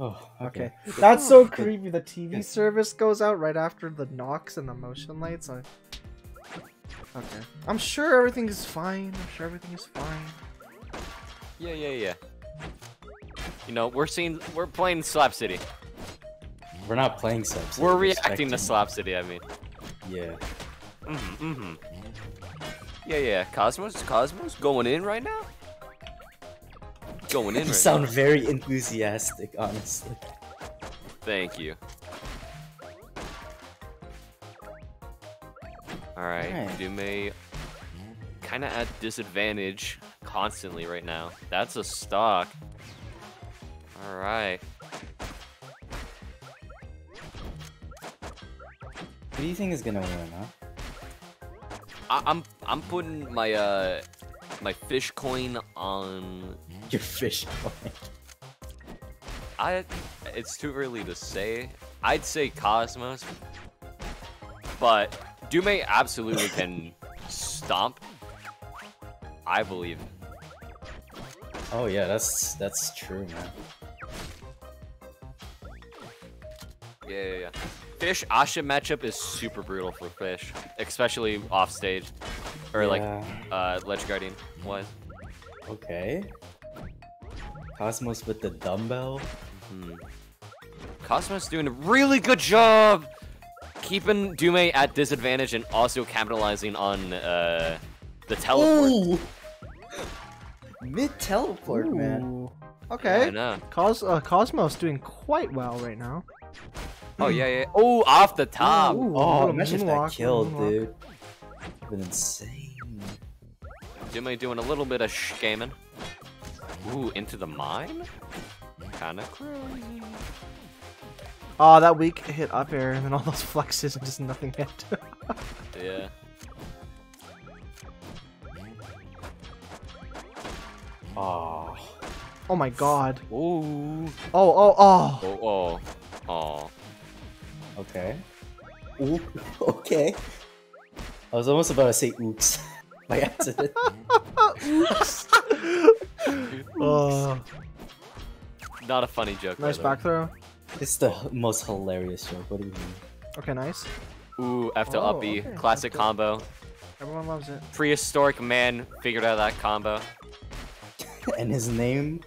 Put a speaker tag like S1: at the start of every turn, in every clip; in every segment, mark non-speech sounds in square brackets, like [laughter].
S1: Oh,
S2: Okay,
S1: okay. [laughs]
S2: that's so creepy. The TV service goes out right after the knocks and the motion lights. I... Okay, I'm sure everything is fine. I'm sure everything is fine.
S3: Yeah, yeah, yeah. You know, we're seeing, we're playing Slap City.
S1: We're not playing subs.
S3: We're reacting to Slap City. I mean.
S1: Yeah.
S3: Mm-hmm. mm-hmm. Yeah, yeah. Cosmos, Cosmos, going in right now. Going in
S1: You
S3: right
S1: sound
S3: now.
S1: very enthusiastic, honestly.
S3: Thank you. All right,
S1: Alright.
S3: Doomé, kind of at disadvantage constantly right now. That's a stock. All right.
S1: Who do you think is gonna win, huh?
S3: I I'm I'm putting my uh my fish coin on. [laughs]
S1: Your fish coin.
S3: I. It's too early to say. I'd say Cosmos, but Doomé absolutely can stomp. I believe.
S1: Oh yeah, that's that's true, man.
S3: Yeah, yeah, yeah. Fish Asha matchup is super brutal for Fish, especially off stage, or like uh Ledge Guardian was.
S1: Okay. Cosmos with the dumbbell.
S3: Hmm. Cosmos doing a really good job keeping Doomé at disadvantage and also capitalizing on uh the teleport.
S1: Mid teleport, man.
S2: Ooh.
S3: I
S2: Okay,
S3: know.
S2: Cos uh, Cosmos doing quite well right now.
S3: Oh yeah, yeah. Oh, off the top.
S2: Ooh,
S1: Oh,
S2: little
S1: imagine if
S2: moonwalk,
S1: that killed,
S2: moonwalk.
S1: dude. Been insane.
S3: Doomé doing a little bit of scamming. Ooh, into the mine? Kinda crazy.
S2: Oh, that weak hit up air and then all those [laughs] flexes and just nothing hit. [laughs]
S3: Yeah.
S1: Oh.
S2: oh my god.
S3: Ooh.
S2: Oh, oh, oh.
S3: Oh, oh. Oh.
S1: Okay. Ooh. [laughs] Okay. I was almost about to say oops by accident.
S2: Oh,
S3: Not a funny joke.
S2: nice
S3: the way.
S2: back throw.
S1: it's the most hilarious joke. What do you mean?
S2: Okay, nice.
S3: Ooh, F to
S2: Oh,
S3: up B.
S2: okay,
S3: Classic
S2: that's good.
S3: combo.
S2: Everyone loves it.
S3: Prehistoric man figured out that combo. [laughs]
S1: and his name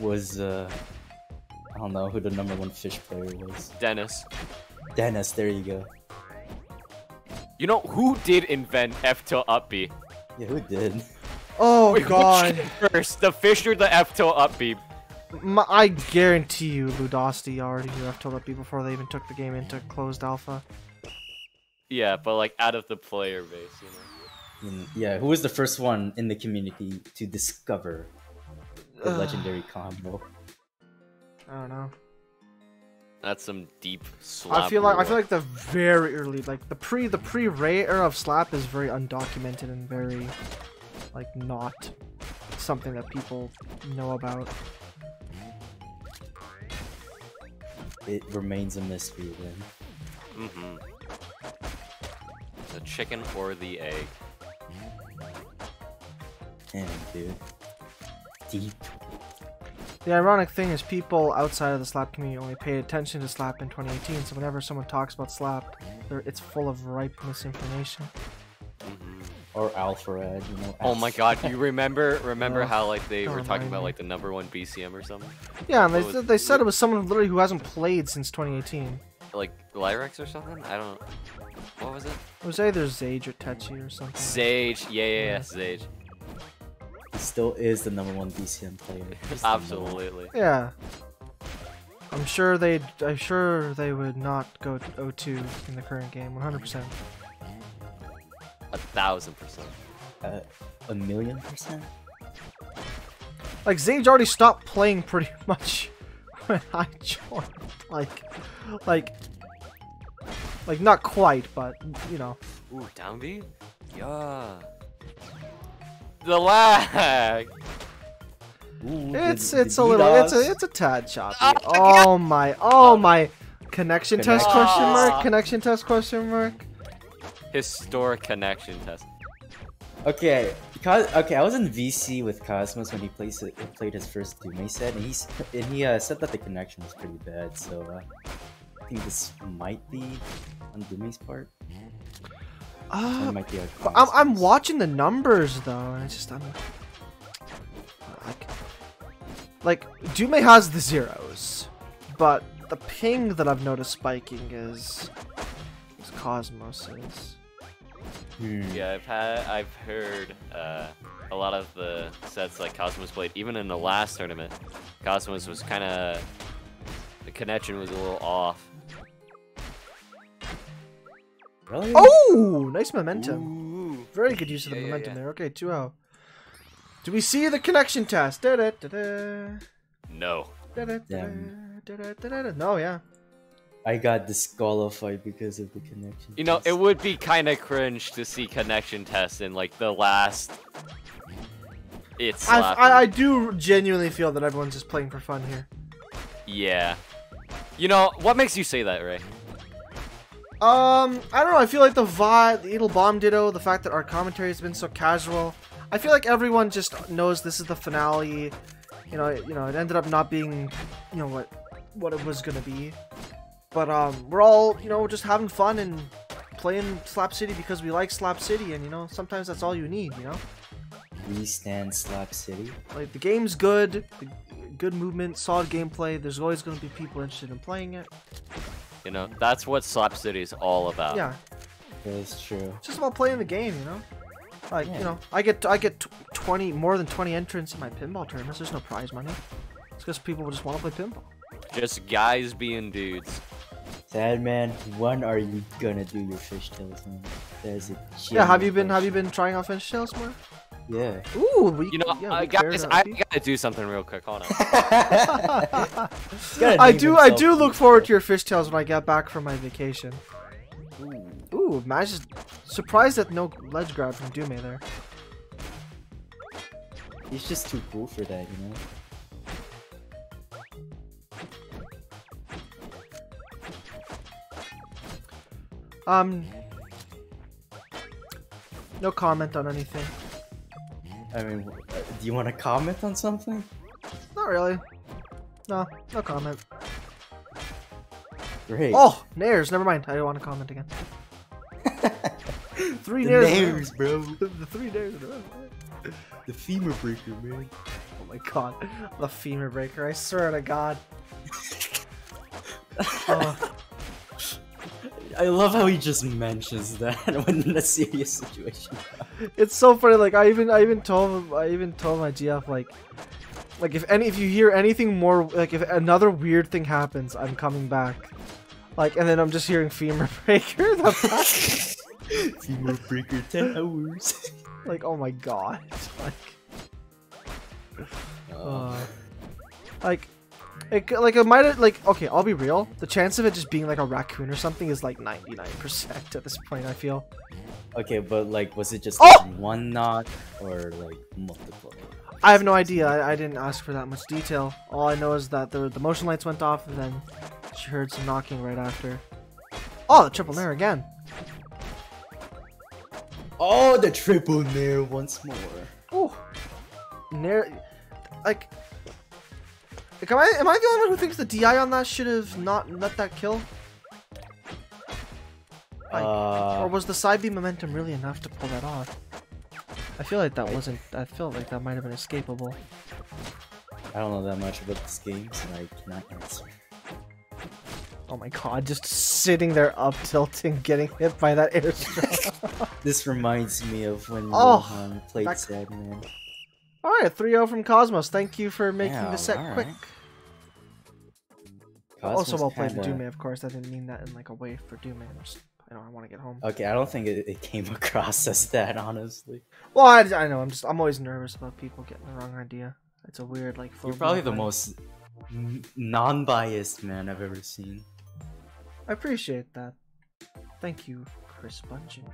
S1: was uh I don't know who the number one fish player was.
S3: Dennis.
S1: Dennis, there you go.
S3: You know who did invent F to up B?
S1: Yeah, who did?
S2: Oh
S3: Wait, which
S2: god.
S3: first, the fish or the F to up B?
S2: My, I guarantee you Ludosity already knew F told B before they even took the game into closed alpha.
S3: Yeah, but like out of the player base, you know.
S1: And, yeah, who was the first one in the community to discover the legendary combo?
S2: I don't know.
S3: That's some deep slap.
S2: I feel like I feel like the very early, like the pre the pre Ray era of Slap is very undocumented and very like not something that people know about.
S1: It remains a mystery then.
S3: Mm-hmm. The chicken or the egg.
S1: Damn, dude. Deep.
S2: The ironic thing is people outside of the Slap community only paid attention to Slap in 2018, so whenever someone talks about Slap, it's full of ripe misinformation.
S3: hmm
S1: Or Alfred, you know.
S3: Oh my god, do you remember remember
S2: Ugh,
S3: how like they
S2: don't
S3: were talking about like the number one BCM or something?
S2: Yeah, and they,
S3: was-
S2: they said it was someone literally who hasn't played since 2018.
S3: Like Lyrex or something? I don't what was it?
S2: It was either Zage or Tetchy or something.
S3: Sage, yeah, yeah, yeah,
S2: Yeah.
S3: Sage.
S1: He still is the number one BCM player. He's one.
S3: Absolutely.
S2: Yeah. I'm sure they I'm sure they would not go 0-2 in the current game, 100%.
S3: A thousand percent.
S1: Uh, a million percent?
S2: Like Zage already stopped playing pretty [laughs] much when I joined. Like like like not quite, but you know.
S3: Ooh, down B? Yeah. The lag!
S1: Ooh,
S2: It's
S1: the-
S2: it's
S1: the
S2: a little it's a it's a tad choppy.
S3: Oh my
S2: Oh my oh my connection test
S1: Connection.
S2: question mark
S3: Ah.
S2: connection test question mark.
S3: Historic connection test.
S1: Okay, Cos- okay, I was in VC with Cosmos when he plays he played his first Doomé set, and he's and he uh, said that the connection was pretty bad. So uh, I think this might be on Doomé's part. Or
S2: Uh,
S1: it might be a
S2: but I'm, I'm watching the numbers though, and it's just I'm like, like Doomé has the zeros, but the ping that I've noticed spiking is is Cosmos's.
S1: Hmm.
S3: Yeah, I've had, I've heard uh, a lot of the sets like Cosmos played, even in the last tournament. Cosmos was kind of the connection was a little off.
S1: Really?
S2: Oh, nice momentum.
S3: Ooh.
S2: Very good use of the
S3: Yeah, yeah,
S2: momentum
S3: yeah.
S2: there. Okay, 2 0. Do we see the connection test? Da, da, da, da.
S3: No.
S2: Da, da, da, da, da, da, da, da. No, yeah.
S1: I got disqualified because of the connection.
S3: You know,
S1: test.
S3: it would be kind of cringe to see connection tests in like the last. It's
S2: I, I, I do genuinely feel that everyone's just playing for fun here.
S3: yeah. You know what makes you say that, Ray?
S2: Um, I don't know. I feel like the vibe, the Edel Bomb Ditto, the fact that our commentary has been so casual. I feel like everyone just knows this is the finale. You know, you know, it ended up not being, you know, what what it was gonna be. But um, we're all, you know, just having fun and playing Slap City because we like Slap City, and you know, sometimes that's all you need. You know,
S1: we stand Slap City.
S2: like the game's good, the- good movement, solid gameplay. There's always gonna be people interested in playing it.
S3: You know, that's what Slap City is all about.
S2: Yeah,
S1: That's true.
S2: It's just about playing the game, you know. Like
S1: Yeah.
S2: you know, I get I get twenty more than twenty entrants in my pinball tournaments. There's no prize money. It's because people just want to play pinball.
S3: Just guys being dudes.
S1: Sad man, when are you gonna do your fishtails, man? There's a
S2: Yeah, have you
S1: genuine
S2: been have you been trying out Finch Tales more?
S1: Yeah.
S2: Ooh, we,
S3: You know,
S2: yeah,
S3: uh,
S2: we
S3: guys, I
S2: we-
S3: gotta do something real quick. Hold on. [laughs] [laughs]
S1: gotta
S2: I do I do look forward to your fishtails when I get back from my vacation.
S1: Ooh.
S2: Ooh, Maj is surprised that no ledge grab from Doomé there.
S1: He's just too cool for that, you know?
S2: Um, no comment on anything.
S1: I mean, uh, do you want to comment on something?
S2: Not really. No, no comment.
S1: Great.
S2: Oh, nairs. Never mind. I don't want to comment again. [laughs] Three
S1: the
S2: nairs. in a row.
S1: names, bro. [laughs]
S2: the three in.
S1: The femur breaker, man.
S2: Oh my god, the femur breaker! I swear to God. [laughs] Oh,
S1: I love how he just mentions that [laughs] when in a serious situation.
S2: it's so funny. Like I even, I even told, I even told my GF like, like if any, if you hear anything more, like if another weird thing happens, I'm coming back. Like, and then I'm just hearing femur [laughs] breaker. The [laughs]
S1: femur breaker 10 hours.
S2: like, oh my god, like.
S1: Oh.
S2: Uh, like, it, like it might have like okay. I'll be real. The chance of it just being like a raccoon or something is like ninety nine percent at this point. I feel.
S1: okay, but like, was it just
S2: Oh!
S1: like, one knot or like multiple?
S2: I have no idea. I, I didn't ask for that much detail. All I know is that the the motion lights went off and then she heard some knocking right after. Oh, the triple nair again.
S1: Oh, the triple nair once more.
S2: Oh, nair. Like, like am I am I the only one who thinks the DI on that should have not let that kill? Like,
S1: Uh,
S2: Or was the side B momentum really enough to pull that off? I feel like that wasn't. I feel like that might have been escapable.
S1: I don't know that much about this game, so I cannot answer.
S2: Oh my god, just sitting there up tilting, getting hit by that airstrike. [laughs]
S1: This reminds me of when
S2: Oh,
S1: Rohan played
S2: back-
S1: Sad Man.
S2: Alright, 3 0 from Cosmos. Thank you for making
S1: Yeah,
S2: the set
S1: alright.
S2: quick. also,
S1: Cosmos
S2: well played to
S1: kinda-
S2: Doomé, of course. I didn't mean that in like a way for Doomé. I'm just, I don't want to get home.
S1: Okay, I don't think it, it came [laughs] across as that, honestly.
S2: Well, I, I know. I'm just, I'm always nervous about people getting the wrong idea. It's a weird like.
S1: You're probably the most non-biased man I've ever seen.
S2: I appreciate that. Thank you, Chris Bunchen.